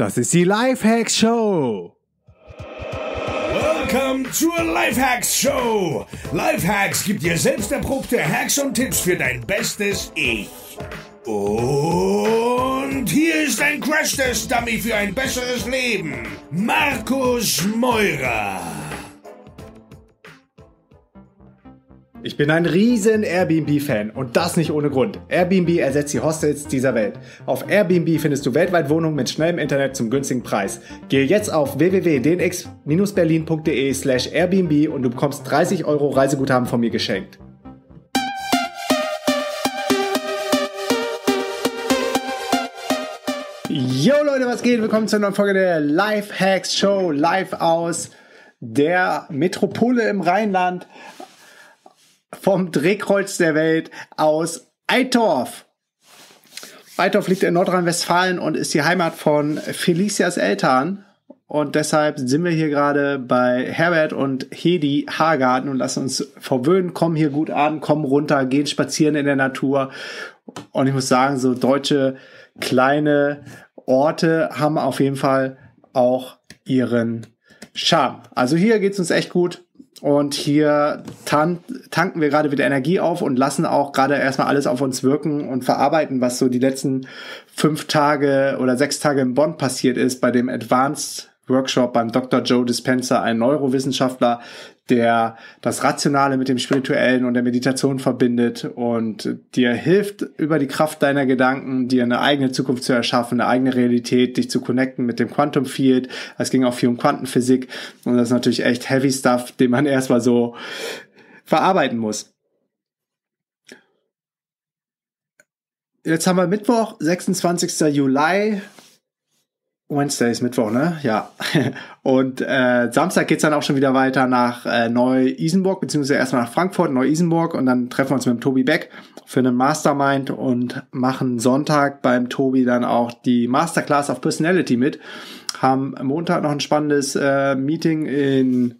Das ist die Lifehacks Show. Willkommen zur Lifehacks Show. Lifehacks gibt dir selbst erprobte Hacks und Tipps für dein bestes Ich. Und hier ist ein Crash-Test-Dummy für ein besseres Leben. Markus Meurer. Ich bin ein riesen Airbnb-Fan und das nicht ohne Grund. Airbnb ersetzt die Hostels dieser Welt. Auf Airbnb findest du weltweit Wohnungen mit schnellem Internet zum günstigen Preis. Gehe jetzt auf www.dnx-berlin.de slash Airbnb und du bekommst 30 Euro Reiseguthaben von mir geschenkt. Yo Leute, was geht? Willkommen zur neuen Folge der Life Hacks Show live aus der Metropole im Rheinland vom Drehkreuz der Welt aus Eitorf. Eitorf liegt in Nordrhein-Westfalen und ist die Heimat von Felicias Eltern. Und deshalb sind wir hier gerade bei Herbert und Hedi Hagarten und lassen uns verwöhnen, kommen hier gut an, kommen runter, gehen spazieren in der Natur. Und ich muss sagen, so deutsche kleine Orte haben auf jeden Fall auch ihren Charme. Also hier geht's uns echt gut. Und hier tan tanken wir gerade wieder Energie auf und lassen auch gerade erstmal alles auf uns wirken und verarbeiten, was so die letzten fünf Tage oder sechs Tage in Bonn passiert ist bei dem Advanced Workshop beim Dr. Joe Dispenza, ein Neurowissenschaftler, der das Rationale mit dem Spirituellen und der Meditation verbindet und dir hilft, über die Kraft deiner Gedanken, dir eine eigene Zukunft zu erschaffen, eine eigene Realität, dich zu connecten mit dem Quantum Field. Es ging auch viel um Quantenphysik und das ist natürlich echt heavy Stuff, den man erstmal so verarbeiten muss. Jetzt haben wir Mittwoch, 26. Juli. Wednesday ist Mittwoch, ne? Ja. Und äh, Samstag geht's dann auch schon wieder weiter nach äh, Neu-Isenburg, beziehungsweise erstmal nach Frankfurt, Neu-Isenburg und dann treffen wir uns mit dem Tobi Beck für einen Mastermind und machen Sonntag beim Tobi dann auch die Masterclass of Personality mit. Haben Montag noch ein spannendes äh, Meeting in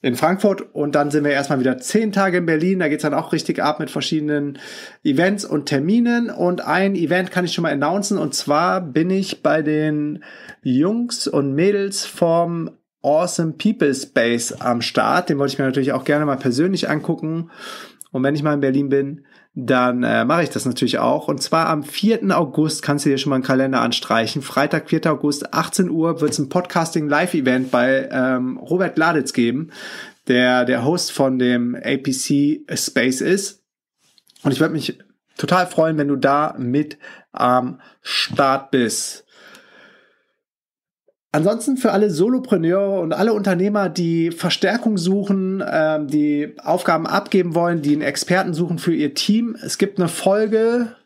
in Frankfurt und dann sind wir erstmal wieder zehn Tage in Berlin. Da geht's dann auch richtig ab mit verschiedenen Events und Terminen. Und ein Event kann ich schon mal announcen und zwar bin ich bei den Jungs und Mädels vom Awesome People Space am Start. Den wollte ich mir natürlich auch gerne mal persönlich angucken. Und wenn ich mal in Berlin bin, dann äh, mache ich das natürlich auch. Und zwar am 4. August kannst du dir schon mal einen Kalender anstreichen. Freitag, 4. August, 18 Uhr, wird es ein Podcasting-Live-Event bei ähm, Robert Gladitz geben, der der Host von dem APC Space ist. Und ich würde mich total freuen, wenn du da mit am Start bist. Ansonsten für alle Solopreneure und alle Unternehmer, die Verstärkung suchen, ähm, die Aufgaben abgeben wollen, die einen Experten suchen für ihr Team. Es gibt eine Folge,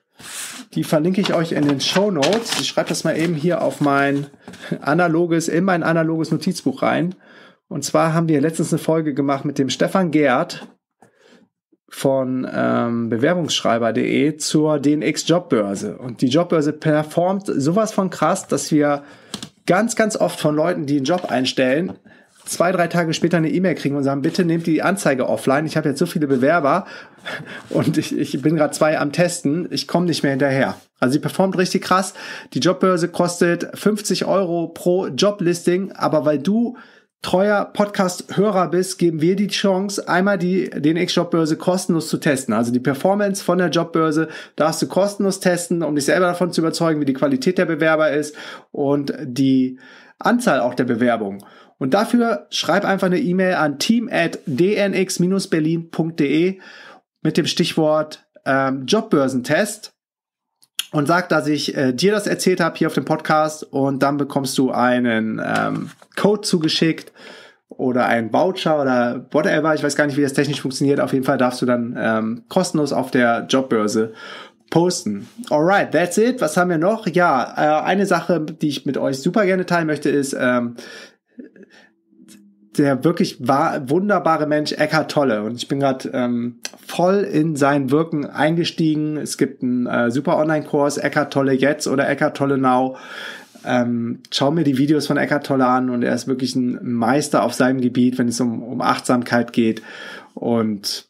die verlinke ich euch in den Show Notes. Ich schreibe das mal eben hier auf mein analoges, in mein analoges Notizbuch rein. Und zwar haben wir letztens eine Folge gemacht mit dem Stefan Gerd von ähm, Bewerbungsschreiber.de zur DNX Jobbörse. Und die Jobbörse performt sowas von krass, dass wir ganz, ganz oft von Leuten, die einen Job einstellen, zwei, drei Tage später eine E-Mail kriegen und sagen, bitte nehmt die Anzeige offline. Ich habe jetzt so viele Bewerber und ich, ich bin gerade zwei am Testen. Ich komme nicht mehr hinterher. Also sie performt richtig krass. Die Jobbörse kostet 50 Euro pro Joblisting, aber weil du treuer Podcast-Hörer bist, geben wir die Chance, einmal die den X-Jobbörse kostenlos zu testen. Also die Performance von der Jobbörse darfst du kostenlos testen, um dich selber davon zu überzeugen, wie die Qualität der Bewerber ist und die Anzahl auch der Bewerbungen. Und dafür schreib einfach eine E-Mail an team at dnx-berlin.de mit dem Stichwort ähm, Jobbörsentest und sag, dass ich äh, dir das erzählt habe hier auf dem Podcast und dann bekommst du einen ähm, Code zugeschickt oder einen Voucher oder whatever. Ich weiß gar nicht, wie das technisch funktioniert. Auf jeden Fall darfst du dann ähm, kostenlos auf der Jobbörse posten. Alright, that's it. Was haben wir noch? Ja, äh, eine Sache, die ich mit euch super gerne teilen möchte, ist ähm, der wirklich war, wunderbare Mensch Eckhart Tolle und ich bin gerade ähm, voll in sein Wirken eingestiegen. Es gibt einen äh, super Online-Kurs Eckhart Tolle jetzt oder Eckhart Tolle Now. Ähm, schau mir die Videos von Eckhart Tolle an und er ist wirklich ein Meister auf seinem Gebiet, wenn es um, um Achtsamkeit geht und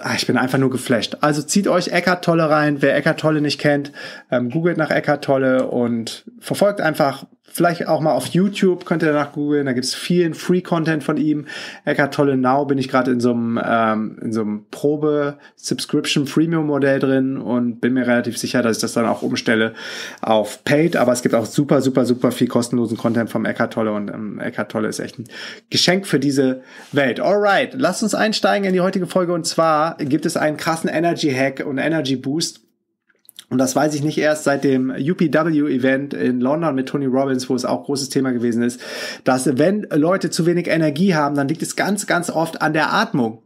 ah, ich bin einfach nur geflasht. Also zieht euch Eckart Tolle rein. Wer Eckart Tolle nicht kennt, ähm, googelt nach Eckart Tolle und verfolgt einfach vielleicht auch mal auf YouTube, könnt ihr danach googeln, da gibt's vielen Free-Content von ihm. Eckart Tolle Now bin ich gerade in so einem ähm, in so einem Probe-Subscription-Freemium-Modell drin und bin mir relativ sicher, dass ich das dann auch umstelle auf Paid, aber es gibt auch super, super, super viel kostenlosen Content vom Eckart Tolle und ähm, Eckart Tolle ist echt ein Geschenk für diese Welt. Alright, lasst uns einsteigen in die heutige Folge und zwar gibt es einen krassen Energy-Hack und Energy-Boost und das weiß ich nicht erst seit dem UPW-Event in London mit Tony Robbins, wo es auch großes Thema gewesen ist, dass wenn Leute zu wenig Energie haben, dann liegt es ganz, ganz oft an der Atmung.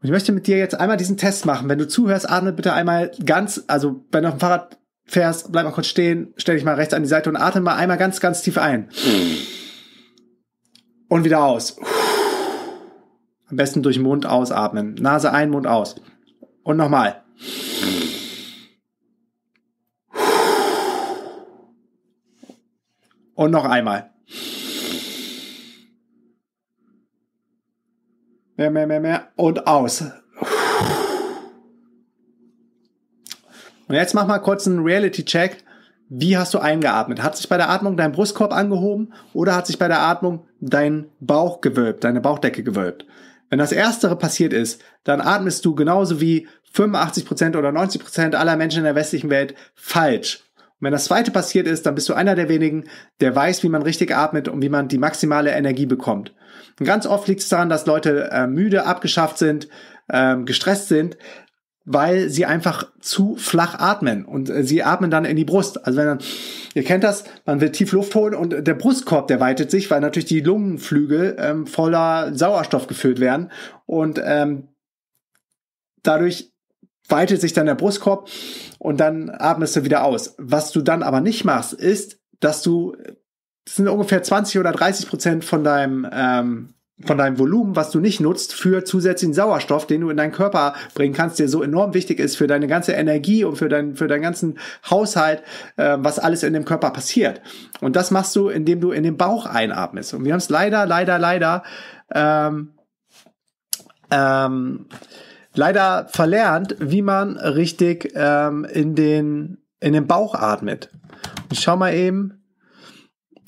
Und ich möchte mit dir jetzt einmal diesen Test machen. Wenn du zuhörst, atme bitte einmal ganz, also wenn du auf dem Fahrrad fährst, bleib mal kurz stehen, stell dich mal rechts an die Seite und atme mal einmal ganz, ganz tief ein. Und wieder aus. Am besten durch den Mund ausatmen. Nase ein, Mund aus. Und nochmal. Und noch einmal. Mehr, mehr, mehr, mehr. Und aus. Und jetzt mach mal kurz einen Reality-Check. Wie hast du eingeatmet? Hat sich bei der Atmung dein Brustkorb angehoben oder hat sich bei der Atmung dein Bauch gewölbt, deine Bauchdecke gewölbt? Wenn das Erstere passiert ist, dann atmest du genauso wie 85% oder 90% aller Menschen in der westlichen Welt falsch. Und wenn das Zweite passiert ist, dann bist du einer der wenigen, der weiß, wie man richtig atmet und wie man die maximale Energie bekommt. Und ganz oft liegt es daran, dass Leute äh, müde, abgeschafft sind, ähm, gestresst sind, weil sie einfach zu flach atmen und äh, sie atmen dann in die Brust. Also wenn dann, ihr kennt das, man will tief Luft holen und der Brustkorb, der weitet sich, weil natürlich die Lungenflügel ähm, voller Sauerstoff gefüllt werden und ähm, dadurch weitet sich dann der Brustkorb und dann atmest du wieder aus. Was du dann aber nicht machst, ist, dass du, das sind ungefähr 20 oder 30 Prozent von deinem ähm, von deinem Volumen, was du nicht nutzt, für zusätzlichen Sauerstoff, den du in deinen Körper bringen kannst, der so enorm wichtig ist für deine ganze Energie und für, dein, für deinen ganzen Haushalt, äh, was alles in dem Körper passiert. Und das machst du, indem du in den Bauch einatmest. Und wir haben es leider, leider, leider, ähm, ähm, leider verlernt, wie man richtig ähm, in, den, in den Bauch atmet. Ich schau mal eben.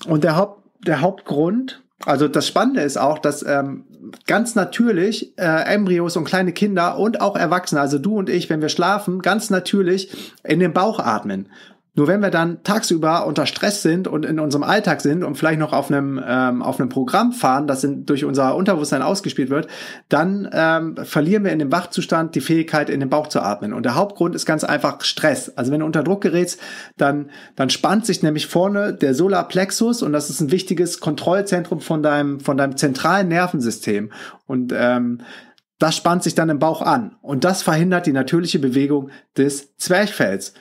Und der, Haupt, der Hauptgrund, also das Spannende ist auch, dass ähm, ganz natürlich äh, Embryos und kleine Kinder und auch Erwachsene, also du und ich, wenn wir schlafen, ganz natürlich in den Bauch atmen. Nur wenn wir dann tagsüber unter Stress sind und in unserem Alltag sind und vielleicht noch auf einem, ähm, auf einem Programm fahren, das in, durch unser Unterbewusstsein ausgespielt wird, dann ähm, verlieren wir in dem Wachzustand die Fähigkeit, in den Bauch zu atmen. Und der Hauptgrund ist ganz einfach Stress. Also wenn du unter Druck gerätst, dann, dann spannt sich nämlich vorne der Solarplexus und das ist ein wichtiges Kontrollzentrum von deinem, von deinem zentralen Nervensystem. Und ähm, das spannt sich dann im Bauch an. Und das verhindert die natürliche Bewegung des Zwerchfells.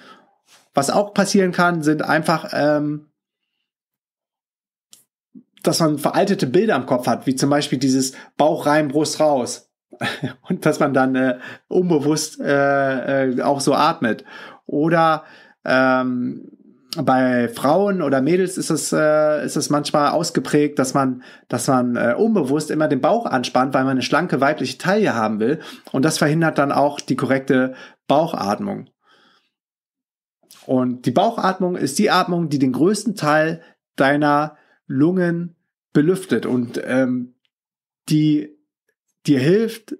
Was auch passieren kann, sind einfach, ähm, dass man veraltete Bilder im Kopf hat, wie zum Beispiel dieses Bauch rein, Brust raus. Und dass man dann äh, unbewusst äh, äh, auch so atmet. Oder ähm, bei Frauen oder Mädels ist es, äh, ist es manchmal ausgeprägt, dass man, dass man äh, unbewusst immer den Bauch anspannt, weil man eine schlanke weibliche Taille haben will. Und das verhindert dann auch die korrekte Bauchatmung. Und die Bauchatmung ist die Atmung, die den größten Teil deiner Lungen belüftet und ähm, die dir hilft,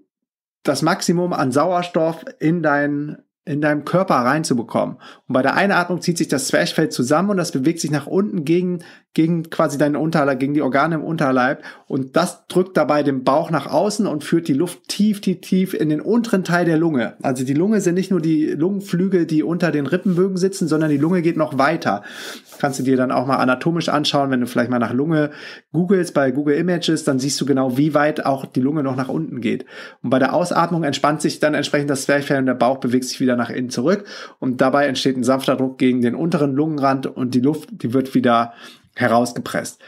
das Maximum an Sauerstoff in deinen in deinem Körper reinzubekommen. Und bei der Einatmung zieht sich das Zwerchfell zusammen und das bewegt sich nach unten gegen, gegen quasi deinen Unterleib, gegen die Organe im Unterleib. Und das drückt dabei den Bauch nach außen und führt die Luft tief, tief, tief in den unteren Teil der Lunge. Also die Lunge sind nicht nur die Lungenflügel, die unter den Rippenbögen sitzen, sondern die Lunge geht noch weiter. Kannst du dir dann auch mal anatomisch anschauen, wenn du vielleicht mal nach Lunge googelst bei Google Images, dann siehst du genau, wie weit auch die Lunge noch nach unten geht. Und bei der Ausatmung entspannt sich dann entsprechend das Zwerchfell und der Bauch bewegt sich wieder nach innen zurück und dabei entsteht ein sanfter Druck gegen den unteren Lungenrand und die Luft, die wird wieder herausgepresst.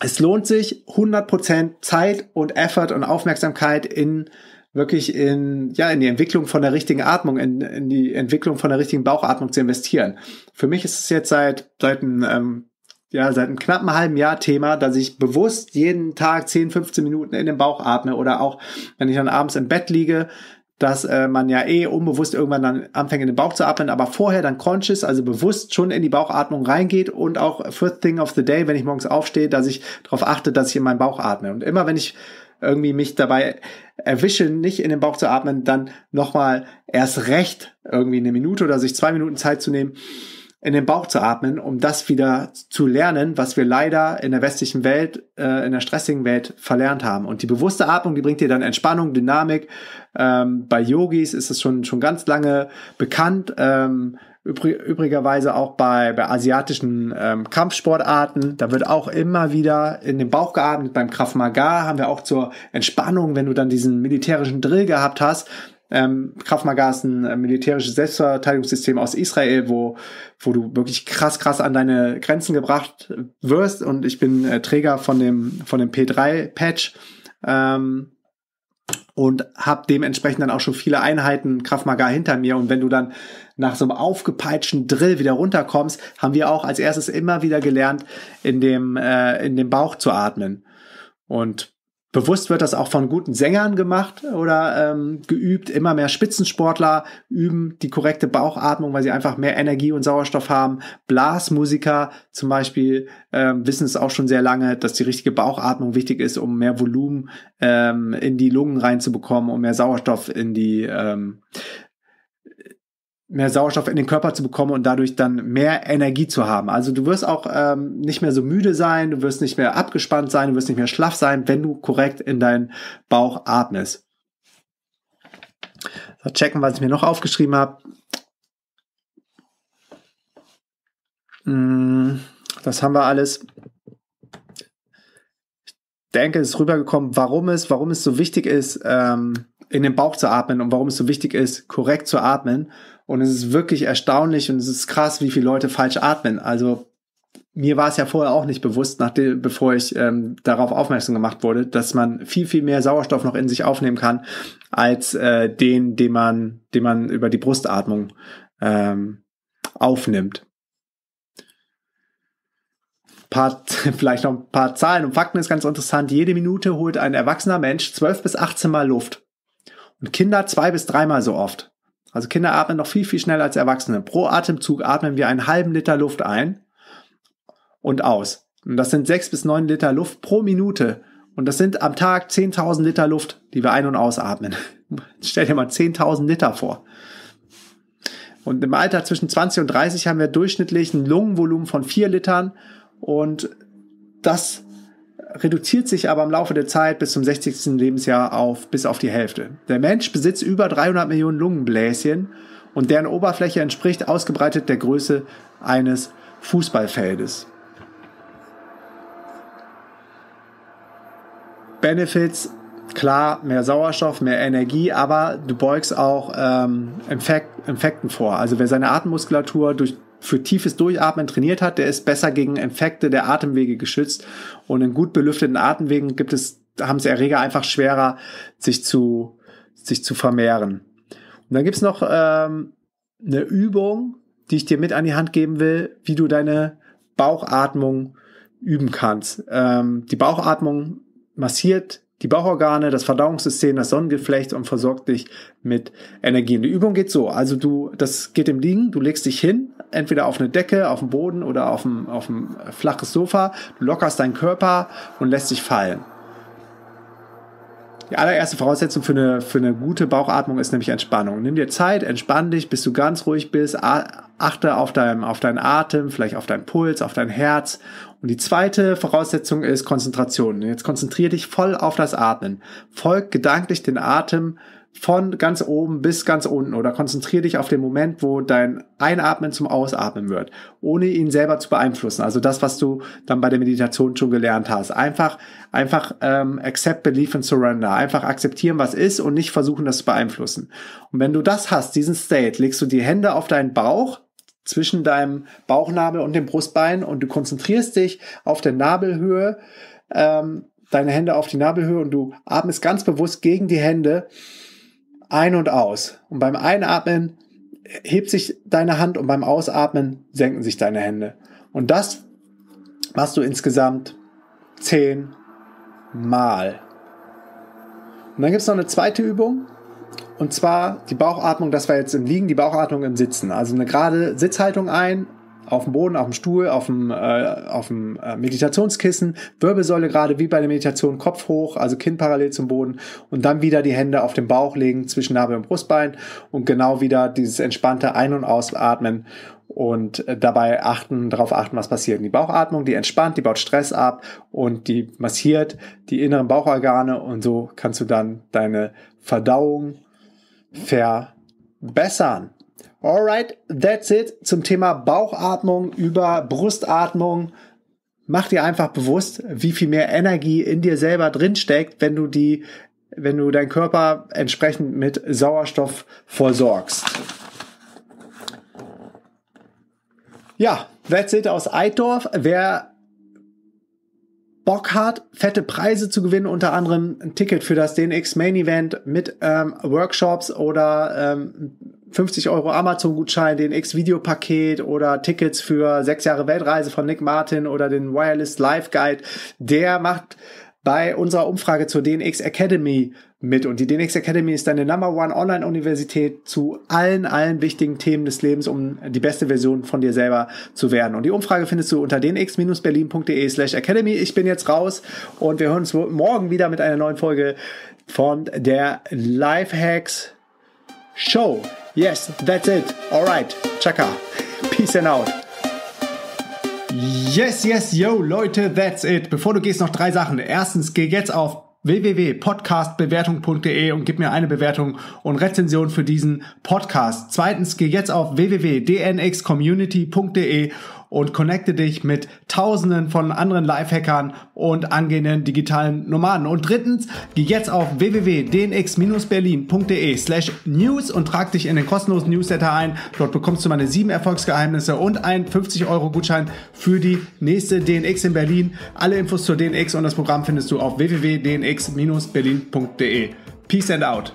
Es lohnt sich 100% Zeit und Effort und Aufmerksamkeit in wirklich in, ja, in die Entwicklung von der richtigen Atmung, in, in die Entwicklung von der richtigen Bauchatmung zu investieren. Für mich ist es jetzt seit, seit ähm, ja, seit einem knappen halben Jahr Thema, dass ich bewusst jeden Tag 10, 15 Minuten in den Bauch atme oder auch, wenn ich dann abends im Bett liege, dass äh, man ja eh unbewusst irgendwann dann anfängt in den Bauch zu atmen, aber vorher dann conscious, also bewusst schon in die Bauchatmung reingeht und auch first thing of the day, wenn ich morgens aufstehe, dass ich darauf achte, dass ich in meinen Bauch atme. Und immer wenn ich irgendwie mich dabei erwische, nicht in den Bauch zu atmen, dann nochmal erst recht irgendwie eine Minute oder sich zwei Minuten Zeit zu nehmen, in den Bauch zu atmen, um das wieder zu lernen, was wir leider in der westlichen Welt, äh, in der stressigen Welt verlernt haben. Und die bewusste Atmung, die bringt dir dann Entspannung, Dynamik. Ähm, bei Yogis ist es schon, schon ganz lange bekannt. Ähm, übrig, übrigerweise auch bei, bei asiatischen ähm, Kampfsportarten. Da wird auch immer wieder in den Bauch geatmet. Beim Krav Maga haben wir auch zur Entspannung, wenn du dann diesen militärischen Drill gehabt hast, ähm, Krav Maga ist ein äh, militärisches Selbstverteidigungssystem aus Israel, wo, wo du wirklich krass, krass an deine Grenzen gebracht wirst. Und ich bin äh, Träger von dem, von dem P3-Patch. Ähm, und habe dementsprechend dann auch schon viele Einheiten Krav Maga hinter mir. Und wenn du dann nach so einem aufgepeitschten Drill wieder runterkommst, haben wir auch als erstes immer wieder gelernt, in dem, äh, in dem Bauch zu atmen. Und Bewusst wird das auch von guten Sängern gemacht oder ähm, geübt. Immer mehr Spitzensportler üben die korrekte Bauchatmung, weil sie einfach mehr Energie und Sauerstoff haben. Blasmusiker zum Beispiel ähm, wissen es auch schon sehr lange, dass die richtige Bauchatmung wichtig ist, um mehr Volumen ähm, in die Lungen reinzubekommen, um mehr Sauerstoff in die ähm, mehr Sauerstoff in den Körper zu bekommen und dadurch dann mehr Energie zu haben. Also du wirst auch ähm, nicht mehr so müde sein, du wirst nicht mehr abgespannt sein, du wirst nicht mehr schlaff sein, wenn du korrekt in deinen Bauch atmest. So, checken, was ich mir noch aufgeschrieben habe. Mm, das haben wir alles. Ich denke, es ist rübergekommen, warum es, warum es so wichtig ist, ähm, in den Bauch zu atmen und warum es so wichtig ist, korrekt zu atmen. Und es ist wirklich erstaunlich und es ist krass, wie viele Leute falsch atmen. Also mir war es ja vorher auch nicht bewusst, nachdem, bevor ich ähm, darauf aufmerksam gemacht wurde, dass man viel, viel mehr Sauerstoff noch in sich aufnehmen kann, als äh, den, den man, den man über die Brustatmung ähm, aufnimmt. Paar, vielleicht noch ein paar Zahlen und Fakten ist ganz interessant. Jede Minute holt ein erwachsener Mensch 12 bis 18 Mal Luft. Und Kinder zwei bis dreimal so oft. Also Kinder atmen noch viel, viel schneller als Erwachsene. Pro Atemzug atmen wir einen halben Liter Luft ein und aus. Und das sind sechs bis neun Liter Luft pro Minute. Und das sind am Tag 10.000 Liter Luft, die wir ein- und ausatmen. Stell dir mal 10.000 Liter vor. Und im Alter zwischen 20 und 30 haben wir durchschnittlich ein Lungenvolumen von vier Litern. Und das reduziert sich aber im Laufe der Zeit bis zum 60. Lebensjahr auf bis auf die Hälfte. Der Mensch besitzt über 300 Millionen Lungenbläschen und deren Oberfläche entspricht ausgebreitet der Größe eines Fußballfeldes. Benefits, klar, mehr Sauerstoff, mehr Energie, aber du beugst auch ähm, Infekt, Infekten vor. Also wer seine Atemmuskulatur durch für tiefes Durchatmen trainiert hat, der ist besser gegen Infekte der Atemwege geschützt. Und in gut belüfteten Atemwegen gibt es, haben es Erreger einfach schwerer, sich zu, sich zu vermehren. Und dann gibt's noch ähm, eine Übung, die ich dir mit an die Hand geben will, wie du deine Bauchatmung üben kannst. Ähm, die Bauchatmung massiert die Bauchorgane, das Verdauungssystem, das Sonnengeflecht und versorgt dich mit Energie. Und die Übung geht so. Also du, das geht im Liegen, du legst dich hin, entweder auf eine Decke, auf dem Boden oder auf ein, auf ein flaches Sofa. Du lockerst deinen Körper und lässt dich fallen. Die allererste Voraussetzung für eine, für eine gute Bauchatmung ist nämlich Entspannung. Nimm dir Zeit, entspann dich, bis du ganz ruhig bist, achte auf, dein, auf deinen Atem, vielleicht auf deinen Puls, auf dein Herz. Und die zweite Voraussetzung ist Konzentration. Jetzt konzentriere dich voll auf das Atmen. Folg gedanklich den Atem von ganz oben bis ganz unten oder konzentriere dich auf den Moment, wo dein Einatmen zum Ausatmen wird, ohne ihn selber zu beeinflussen. Also das, was du dann bei der Meditation schon gelernt hast. Einfach, einfach ähm, accept, believe and surrender. Einfach akzeptieren, was ist und nicht versuchen, das zu beeinflussen. Und wenn du das hast, diesen State, legst du die Hände auf deinen Bauch zwischen deinem Bauchnabel und dem Brustbein und du konzentrierst dich auf der Nabelhöhe, ähm, deine Hände auf die Nabelhöhe und du atmest ganz bewusst gegen die Hände ein und aus. Und beim Einatmen hebt sich deine Hand und beim Ausatmen senken sich deine Hände. Und das machst du insgesamt zehn Mal. Und dann gibt es noch eine zweite Übung. Und zwar die Bauchatmung, das war jetzt im Liegen, die Bauchatmung im Sitzen. Also eine gerade Sitzhaltung ein, auf dem Boden, auf dem Stuhl, auf dem, äh, auf dem äh, Meditationskissen, Wirbelsäule gerade wie bei der Meditation, Kopf hoch, also Kinn parallel zum Boden. Und dann wieder die Hände auf den Bauch legen zwischen Nabel und Brustbein. Und genau wieder dieses entspannte Ein- und Ausatmen. Und äh, dabei achten, darauf achten, was passiert. Die Bauchatmung, die entspannt, die baut Stress ab und die massiert die inneren Bauchorgane. Und so kannst du dann deine Verdauung verbessern. Alright, that's it zum Thema Bauchatmung über Brustatmung. Mach dir einfach bewusst, wie viel mehr Energie in dir selber drinsteckt, wenn du die, wenn du deinen Körper entsprechend mit Sauerstoff versorgst. Ja, that's it aus Eidorf. Wer Bock hat, fette Preise zu gewinnen, unter anderem ein Ticket für das DNX Main Event mit ähm, Workshops oder ähm, 50 Euro Amazon-Gutschein, den X-Video-Paket oder Tickets für sechs Jahre Weltreise von Nick Martin oder den Wireless Live Guide, der macht bei unserer Umfrage zur DNX Academy mit. Und die DNX Academy ist deine Number One Online-Universität zu allen, allen wichtigen Themen des Lebens, um die beste Version von dir selber zu werden. Und die Umfrage findest du unter dnx-berlin.de slash Academy. Ich bin jetzt raus und wir hören uns morgen wieder mit einer neuen Folge von der Lifehacks Show. Yes, that's it. Alright, chaka. Peace and out. Yes, yes, yo, Leute, that's it. Bevor du gehst, noch drei Sachen. Erstens, geh jetzt auf www.podcastbewertung.de und gib mir eine Bewertung und Rezension für diesen Podcast. Zweitens, geh jetzt auf www.dnxcommunity.de und connecte dich mit tausenden von anderen Lifehackern und angehenden digitalen Nomaden. Und drittens, geh jetzt auf www.dnx-berlin.de slash news und trag dich in den kostenlosen Newsletter ein. Dort bekommst du meine sieben Erfolgsgeheimnisse und einen 50 Euro Gutschein für die nächste DNX in Berlin. Alle Infos zur DNX und das Programm findest du auf www.dnx-berlin.de. Peace and out.